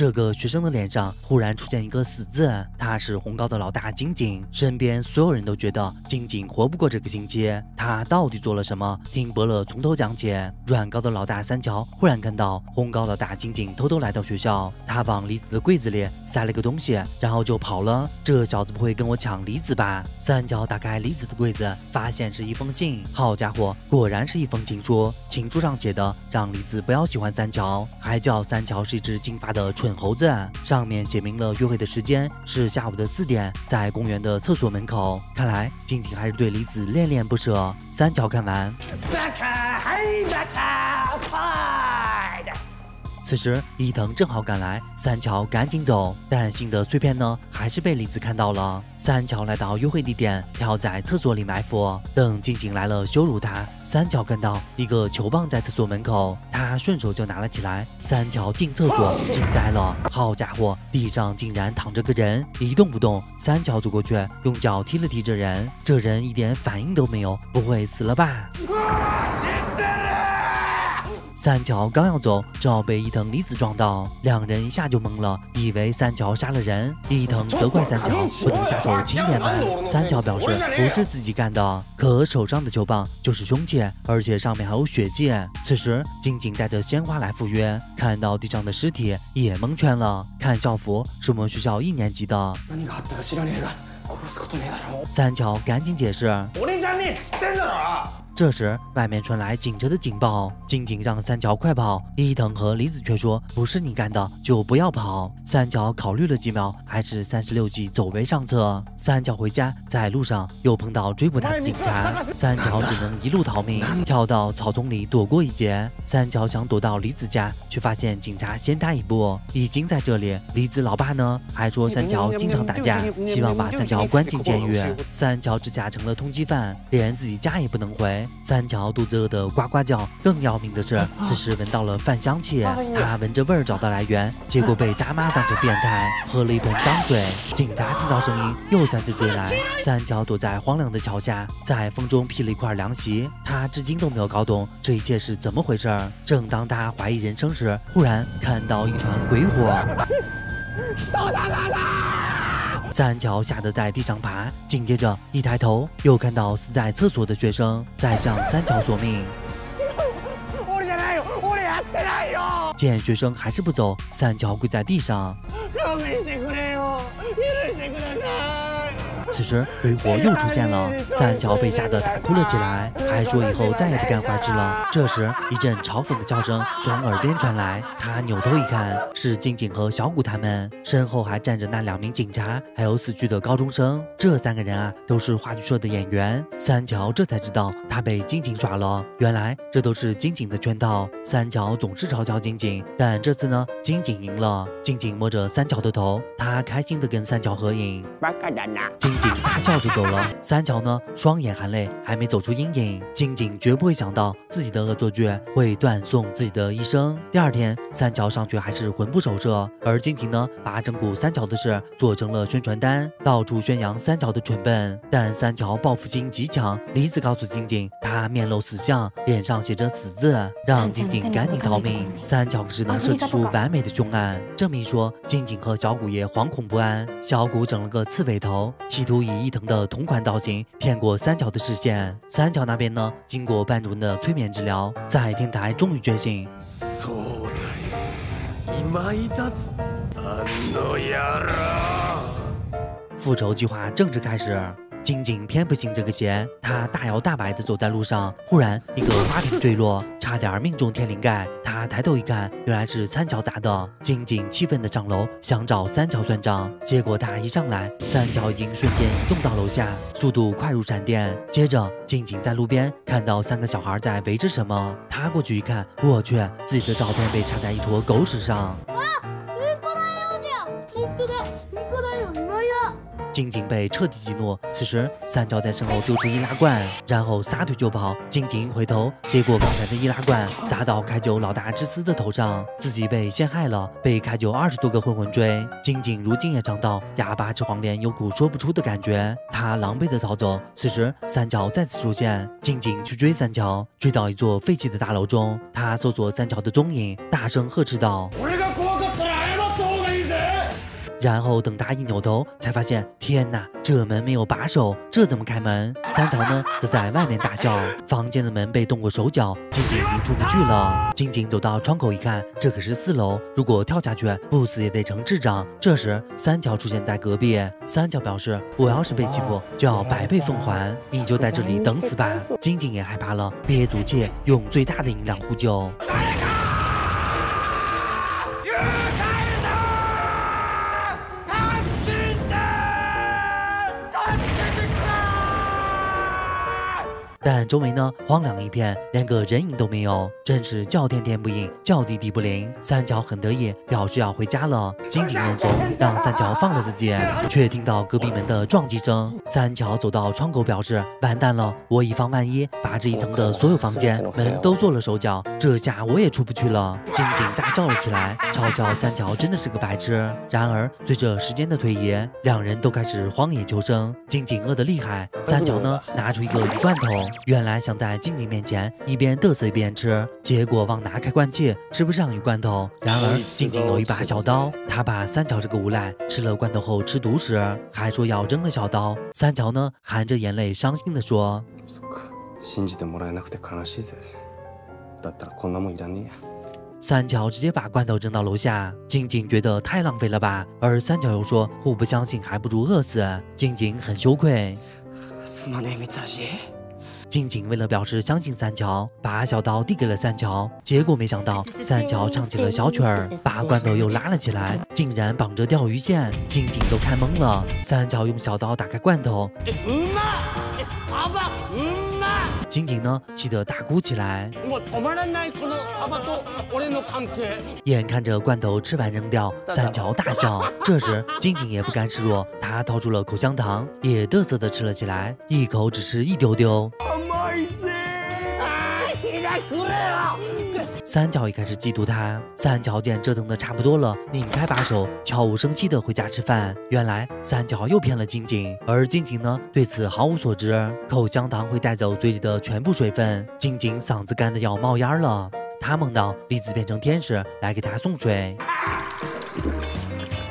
这个学生的脸上忽然出现一个死字，他是红高的老大金井，身边所有人都觉得金井活不过这个星期，他到底做了什么？听伯乐从头讲起。软高的老大三桥忽然看到红高老大金井偷偷来到学校，他往李子的柜子里塞了个东西，然后就跑了。这小子不会跟我抢李子吧？三桥打开李子的柜子，发现是一封信。好家伙，果然是一封情书。情书上写的让李子不要喜欢三桥，还叫三桥是一只金发的蠢猴子。上面写明了约会的时间是下午的四点，在公园的厕所门口。看来静静还是对李子恋恋不舍。三角看完。此时伊藤正好赶来，三桥赶紧走，但信的碎片呢，还是被李子看到了。三桥来到约会地点，跳在厕所里埋伏，等静静来了羞辱他。三桥看到一个球棒在厕所门口，他顺手就拿了起来。三桥进厕所惊呆了，好家伙，地上竟然躺着个人，一动不动。三桥走过去，用脚踢了踢这人，这人一点反应都没有，不会死了吧？三桥刚要走，正好被伊藤离子撞到，两人一下就懵了，以为三桥杀了人。伊藤责怪三桥不能下手轻点吗？三桥表示不是自己干的，可手上的球棒就是凶器，而且上面还有血迹。此时静静带着鲜花来赴约，看到地上的尸体也蒙圈了。看校服是我们学校一年级的。三桥赶紧解释。这时，外面传来警车的警报，静静让三桥快跑。伊藤和李子却说：“不是你干的，就不要跑。”三桥考虑了几秒，还是三十六计走为上策。三桥回家，在路上又碰到追捕他的警察，三桥只能一路逃命，跳到草丛里躲过一劫。三桥想躲到李子家，却发现警察先他一步，已经在这里。李子老爸呢，还说三桥经常打架，希望把三桥关进监狱。三桥之家成了通缉犯，连自己家也不能回。三桥肚子饿得呱呱叫，更要命的是，此时闻到了饭香气，他闻着味儿找到来源，结果被大妈当成变态，喝了一盆脏水。警察听到声音，又再次追来。三桥躲在荒凉的桥下，在风中披了一块凉席。他至今都没有搞懂这一切是怎么回事。正当他怀疑人生时，忽然看到一团鬼火。三桥吓得在地上爬，紧接着一抬头，又看到死在厕所的学生在向三桥索命。见学生还是不走，三桥跪在地上。此时鬼火又出现了，三桥被吓得大哭了起来，还说以后再也不干坏事了。这时一阵嘲讽的叫声从耳边传来，他扭头一看，是静静和小谷他们，身后还站着那两名警察，还有死去的高中生。这三个人啊，都是话剧社的演员。三桥这才知道他被金井耍了，原来这都是金井的圈套。三桥总是嘲笑金井，但这次呢，金井赢了。金井摸着三桥的头，他开心的跟三桥合影。金井大笑着走了，三桥呢，双眼含泪，还没走出阴影。金井绝不会想到自己的恶作剧会断送自己的一生。第二天，三桥上学还是魂不守舍，而金井呢，把整蛊三桥的事做成了宣传单，到处宣扬三桥的蠢笨。但三桥报复心极强，李子告诉金井，他面露死相，脸上写着死字，让金井赶紧逃命。三桥可是能设计出完美的凶案，这么一说，金井和小谷也惶恐不安。小谷整了个刺猬头，企图以伊藤的同款造型骗过三桥的视线。三桥那边呢，经过班主任的催眠治疗，在天台终于觉醒。复仇计划正式开始。金井偏不信这个邪，他大摇大摆地走在路上，忽然一个花瓶坠落，差点命中天灵盖。他抬头一看，原来是三桥砸的。金井气愤地上楼想找三桥算账，结果他一上来，三桥已经瞬间移动到楼下，速度快如闪电。接着，金井在路边看到三个小孩在围着什么，他过去一看，我去，自己的照片被插在一坨狗屎上。金井被彻底激怒，此时三桥在身后丢出易拉罐，然后撒腿就跑。金井回头，结果刚才的易拉罐砸到开酒老大之司的头上，自己被陷害了，被开酒二十多个混混追。金井如今也尝到哑巴吃黄连，有苦说不出的感觉，他狼狈的逃走。此时三桥再次出现，金井去追三桥，追到一座废弃的大楼中，他搜索三桥的踪影，大声呵斥道。然后等他一扭头，才发现天哪，这门没有把手，这怎么开门？三桥呢，则在外面大笑。房间的门被动过手脚，静静已经出不去了。静静走到窗口一看，这可是四楼，如果跳下去，不死也得成智障。这时，三桥出现在隔壁。三桥表示：“我要是被欺负，就要百倍奉还，你就在这里等死吧。”静静也害怕了，憋足气，用最大的音量呼救。但周围呢荒凉一片，连个人影都没有，真是叫天天不应，叫地地不灵。三桥很得意，表示要回家了。紧紧认怂，让三桥放了自己，却听到隔壁门的撞击声。三桥走到窗口，表示完蛋了，我以防万一，把这一层的所有房间门都做了手脚，这下我也出不去了。紧紧大笑了起来，嘲笑三桥真的是个白痴。然而随着时间的推移，两人都开始荒野求生。紧紧饿得厉害，三桥呢拿出一个鱼罐头。原来想在静静面前一边嘚瑟一边吃，结果忘拿开罐器，吃不上鱼罐头。然而静静有一把小刀，他把三桥这个无赖吃了罐头后吃独食，还说要扔了小刀。三桥呢含着眼泪伤心的说：“三桥直接把罐头扔到楼下，静静觉得太浪费了吧？而三桥又说互不相信还不如饿死。静静很羞愧。静静为了表示相信三桥，把小刀递给了三桥，结果没想到三桥唱起了小曲儿，把罐头又拉了起来，竟然绑着钓鱼线，静静都看懵了。三桥用小刀打开罐头。静静呢，气得大哭起来。眼看着罐头吃完扔掉，三桥大笑。这时，静静也不甘示弱，他掏出了口香糖，也嘚瑟的吃了起来，一口只吃一丢丢。三角也开始嫉妒他，三角见折腾的差不多了，拧开把手，悄无声息的回家吃饭。原来三角又骗了静静，而静静呢对此毫无所知。口香糖会带走嘴里的全部水分，静静嗓子干的要冒烟了。他梦到栗子变成天使来给他送水。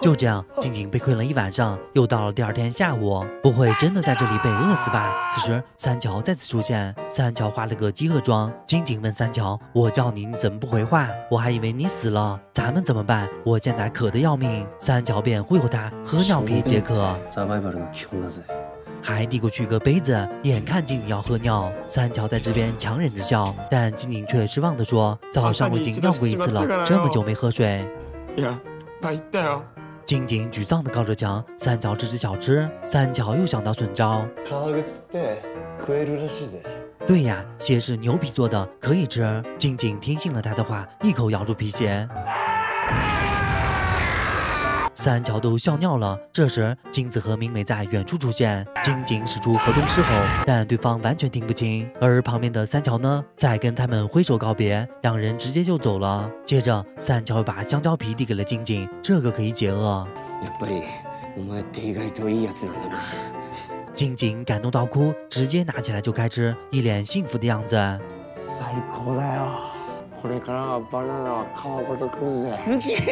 就这样，静静被困了一晚上。又到了第二天下午，不会真的在这里被饿死吧？此时，三桥再次出现。三桥化了个饥饿妆。静静问三桥：“我叫你，你怎么不回话？我还以为你死了。咱们怎么办？我现在渴得要命。”三桥便忽悠他喝尿可以解渴，还递过去一个杯子。眼看静静要喝尿，三桥在这边强忍着笑，但静静却失望地说：“早上我已经尿过一次了，这么久没喝水。”静静沮丧地靠着墙，三桥吃吃小吃。三桥又想到损招，对呀，鞋是牛皮做的，可以吃。静静听信了他的话，一口咬住皮鞋。三桥都笑尿了。这时，金子和明美在远处出现。金井使出河东狮吼，但对方完全听不清。而旁边的三桥呢，在跟他们挥手告别，两人直接就走了。接着，三桥把香蕉皮递给了金井，这个可以解饿。金井感动到哭，直接拿起来就开吃，一脸幸福的样子。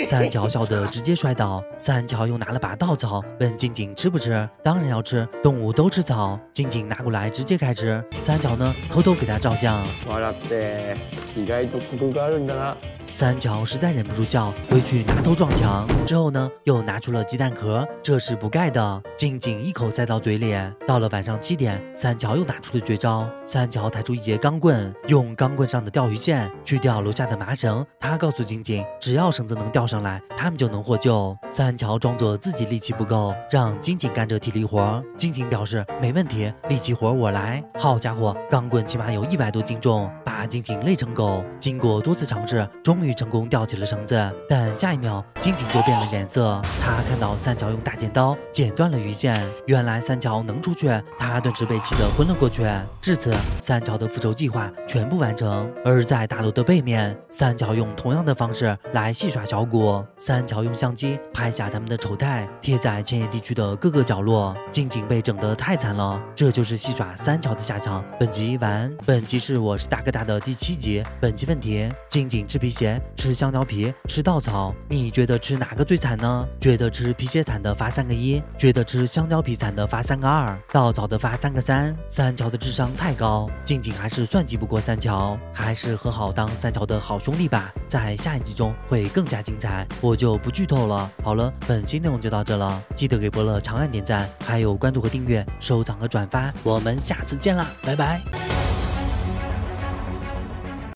三桥笑得直接摔倒。三桥又拿了把稻草，问静静吃不吃？当然要吃，动物都吃草。静静拿过来直接开吃。三桥呢，偷偷给他照相。三桥实在忍不住笑，回去拿头撞墙。之后呢，又拿出了鸡蛋壳，这是不盖的。静静一口塞到嘴里。到了晚上七点，三桥又拿出了绝招。三桥抬出一节钢棍，用钢棍上的钓鱼线去钓楼下的麻绳。他告诉静静，只要绳子能钓上来，他们就能获救。三桥装作自己力气不够，让静静干这体力活。静静表示没问题，力气活我来。好家伙，钢棍起码有一百多斤重，把静静累成狗。经过多次尝试，终。终于成功吊起了绳子，但下一秒，金井就变了脸色。他看到三桥用大剪刀剪断了鱼线，原来三桥能出去，他顿时被气得昏了过去。至此，三桥的复仇计划全部完成。而在大楼的背面。三桥用同样的方式来戏耍小谷。三桥用相机拍下他们的丑态，贴在千叶地区的各个角落。金井被整得太惨了，这就是戏耍三桥的下场。本集完，本集是我是大哥大的第七集。本期问题：金井吃皮鞋，吃香蕉皮，吃稻草，你觉得吃哪个最惨呢？觉得吃皮鞋惨的发三个一，觉得吃香蕉皮惨的发三个二，稻草的发三个三。三桥的智商太高，静静还是算计不过三桥，还是和好当三桥的好兄弟吧。在下一集中会更加精彩，我就不剧透了。好了，本期内容就到这了，记得给伯乐长按点赞，还有关注和订阅、收藏和转发。我们下次见啦，拜拜。